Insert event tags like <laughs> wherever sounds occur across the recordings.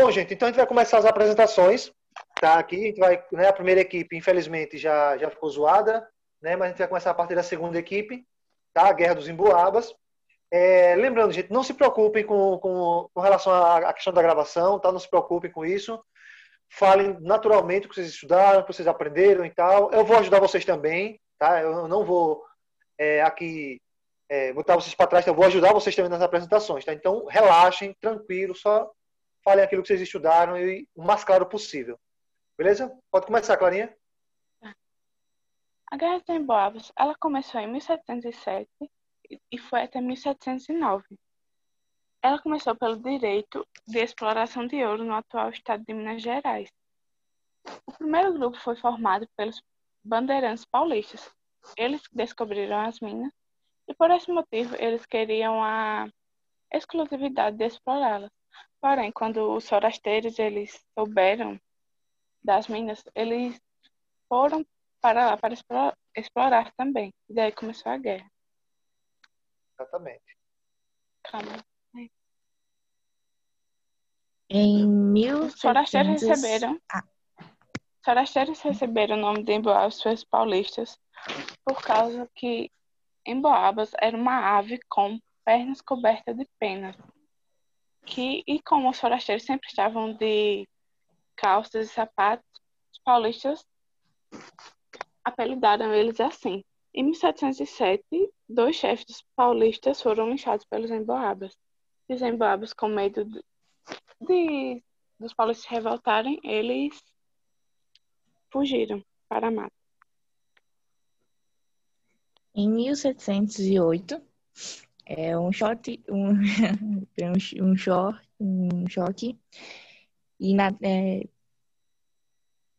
Bom, gente, então a gente vai começar as apresentações, tá? Aqui a gente vai, né, a primeira equipe, infelizmente, já, já ficou zoada, né? Mas a gente vai começar a partir da segunda equipe, tá? A Guerra dos Emboabas. É, lembrando, gente, não se preocupem com, com, com relação à questão da gravação, tá? Não se preocupem com isso. Falem naturalmente o que vocês estudaram, o que vocês aprenderam e tal. Eu vou ajudar vocês também, tá? Eu não vou é, aqui é, botar vocês para trás, então eu vou ajudar vocês também nas apresentações, tá? Então, relaxem, tranquilo, só falem aquilo que vocês estudaram e o mais claro possível. Beleza? Pode começar, Clarinha. A Guerra dos Emboabas, ela começou em 1707 e foi até 1709. Ela começou pelo direito de exploração de ouro no atual estado de Minas Gerais. O primeiro grupo foi formado pelos bandeirantes paulistas. Eles descobriram as minas e por esse motivo eles queriam a exclusividade de explorá-las. Porém, quando os forasteiros eles souberam das minas, eles foram para lá para explorar, explorar também. E daí começou a guerra. Exatamente. Calma. Em Os forasteiros receberam. Ah. Os forasteiros receberam o nome de Emboabas paulistas por causa que Emboabas era uma ave com pernas cobertas de penas que, e como os forasteiros sempre estavam de calças e sapatos, os paulistas apelidaram eles assim. Em 1707, dois chefes paulistas foram linchados pelos emboabas. Os emboabas, com medo de, de dos paulistas se revoltarem, eles fugiram para a mata. Em 1708, é um shot, um, um, short, um <laughs> choque ina, é,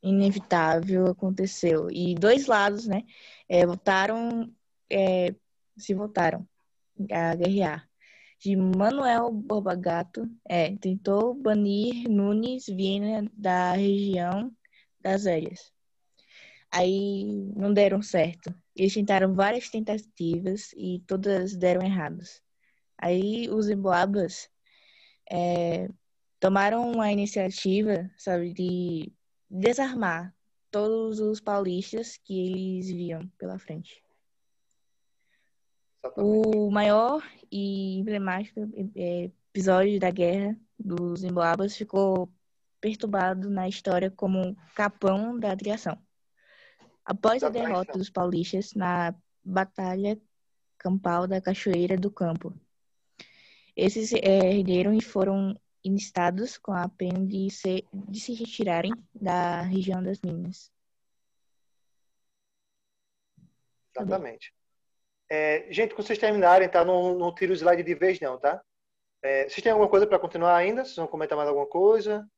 inevitável aconteceu e dois lados, né, é, votaram, é, se votaram a guerrear. De Manuel Borbagato, é, tentou banir Nunes Viana da região das Ilhas. Aí não deram certo. Eles tentaram várias tentativas e todas deram erradas. Aí os emboabas é, tomaram a iniciativa, sabe, de desarmar todos os paulistas que eles viam pela frente. O maior e emblemático é, episódio da guerra dos emboabas ficou perturbado na história como Capão da Criação. Após a derrota dos paulistas na Batalha Campal da Cachoeira do Campo, esses é, ergueram e foram instados com a pena de se, de se retirarem da região das minas. Exatamente. É, gente, quando vocês terminarem, tá? Não, não tira o slide de vez, não, tá? É, vocês têm alguma coisa para continuar ainda? Vocês vão comentar mais alguma coisa?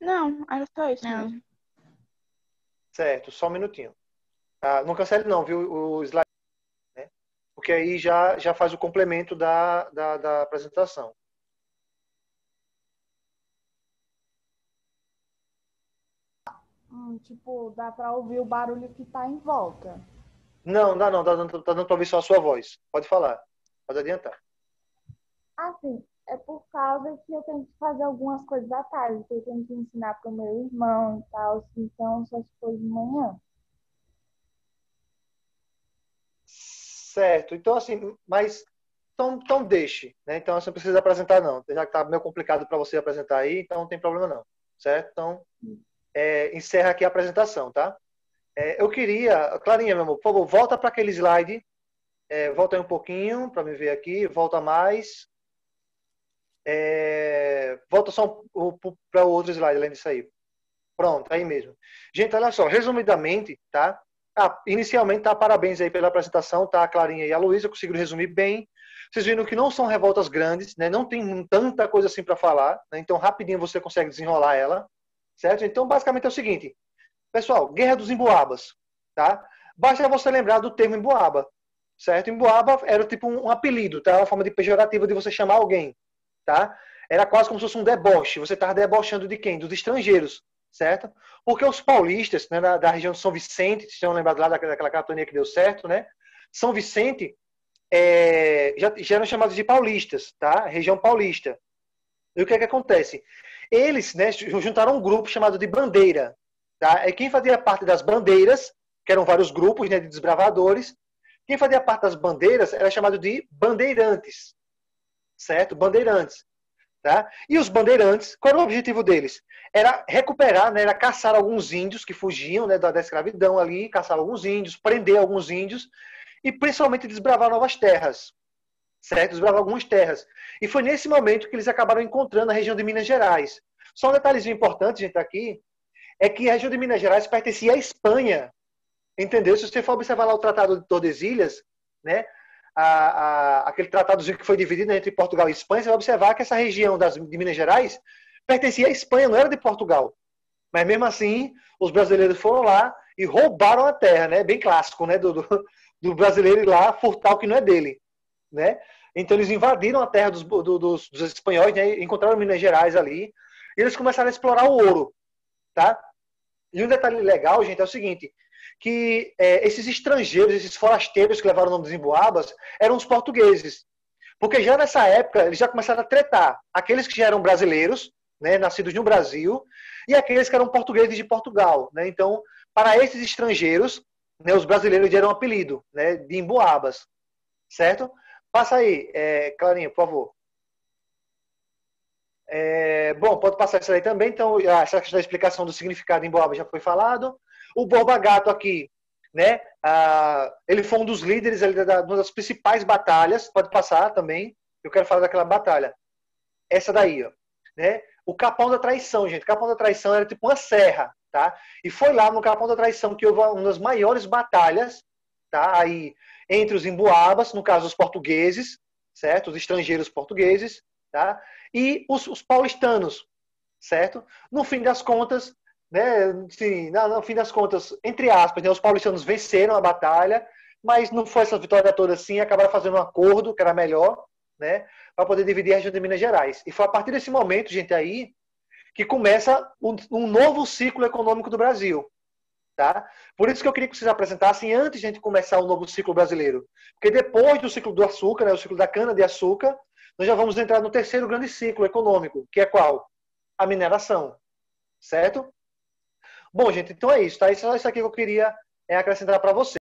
Não, era só isso. Não. Certo, só um minutinho. Ah, não cancele não, viu, o slide. Né? Porque aí já, já faz o complemento da, da, da apresentação. Hum, tipo, dá para ouvir o barulho que está em volta. Não, não, não, tá dando, para ouvir só a sua voz. Pode falar, pode adiantar. Ah, sim é por causa que eu tenho que fazer algumas coisas à tarde, que eu tenho que ensinar para o meu irmão e tal, então só for de manhã. Certo, então assim, mas então, então deixe, né? Então você não precisa apresentar não, já que está meio complicado para você apresentar aí, então não tem problema não, certo? Então é, encerra aqui a apresentação, tá? É, eu queria, Clarinha, meu amor, por favor, volta para aquele slide, é, volta aí um pouquinho para me ver aqui, volta mais, é... Volta só para o outro slide, além disso aí. Pronto, aí mesmo. Gente, olha só, resumidamente, tá? Ah, inicialmente, tá? Parabéns aí pela apresentação, tá? A Clarinha e a Luísa conseguiram resumir bem. Vocês viram que não são revoltas grandes, né? Não tem tanta coisa assim para falar, né? Então, rapidinho você consegue desenrolar ela, certo? Então, basicamente é o seguinte. Pessoal, Guerra dos Emboabas, tá? Basta você lembrar do termo emboaba, certo? Emboaba era tipo um apelido, tá? Uma forma de pejorativa de você chamar alguém tá? Era quase como se fosse um deboche. Você estava debochando de quem? Dos estrangeiros, certo? Porque os paulistas, né, da, da região de São Vicente, se estão lembrados lá daquela, daquela que deu certo, né? São Vicente é, já, já eram chamados de paulistas, tá? Região paulista. E o que é que acontece? Eles né, juntaram um grupo chamado de Bandeira. Tá? E quem fazia parte das bandeiras, que eram vários grupos né, de desbravadores, quem fazia parte das bandeiras era chamado de bandeirantes. Certo? Bandeirantes. Tá? E os bandeirantes, qual era o objetivo deles? Era recuperar, né, era caçar alguns índios que fugiam né, da, da escravidão ali, caçar alguns índios, prender alguns índios e principalmente desbravar novas terras. Certo? Desbravar algumas terras. E foi nesse momento que eles acabaram encontrando a região de Minas Gerais. Só um detalhezinho importante, gente, aqui, é que a região de Minas Gerais pertencia à Espanha. Entendeu? Se você for observar lá o Tratado de Tordesilhas, né? A, a, aquele tratado que foi dividido entre Portugal e Espanha, você vai observar que essa região das, de Minas Gerais pertencia à Espanha, não era de Portugal. Mas mesmo assim, os brasileiros foram lá e roubaram a terra, né? Bem clássico, né? Do, do, do brasileiro ir lá furtar o que não é dele, né? Então eles invadiram a terra dos, do, dos, dos espanhóis, né? encontraram Minas Gerais ali, e eles começaram a explorar o ouro, tá? E um detalhe legal, gente, é o seguinte, que é, esses estrangeiros, esses forasteiros que levaram o nome dos Emboabas, eram os portugueses. Porque já nessa época, eles já começaram a tretar. Aqueles que já eram brasileiros, né, nascidos no Brasil, e aqueles que eram portugueses de Portugal. Né? Então, para esses estrangeiros, né, os brasileiros deram um apelido né, de Emboabas. Certo? Passa aí, é, Clarinha, por favor. É, bom, pode passar isso aí também. Então, essa questão da explicação do significado em Boaba já foi falado. O Borba Gato aqui, né? Ah, ele foi um dos líderes ali da, uma das principais batalhas. Pode passar também. Eu quero falar daquela batalha. Essa daí, ó. Né? O Capão da Traição, gente. O Capão da Traição era tipo uma serra, tá? E foi lá no Capão da Traição que houve uma das maiores batalhas, tá? Aí entre os emboabas, no caso os portugueses, certo? Os estrangeiros portugueses, tá? E os, os paulistanos, certo? No fim das contas, né? Sim, no fim das contas, entre aspas, né, os paulistanos venceram a batalha, mas não foi essa vitória toda assim, acabaram fazendo um acordo que era melhor, né? Para poder dividir a região de Minas Gerais. E foi a partir desse momento, gente, aí, que começa um, um novo ciclo econômico do Brasil. Tá? Por isso que eu queria que vocês apresentassem antes de a gente começar o novo ciclo brasileiro. Porque depois do ciclo do açúcar, né, o ciclo da cana-de-açúcar, nós já vamos entrar no terceiro grande ciclo econômico, que é qual? A mineração. Certo? Bom, gente, então é isso. Tá? Isso isso aqui que eu queria é, acrescentar para vocês.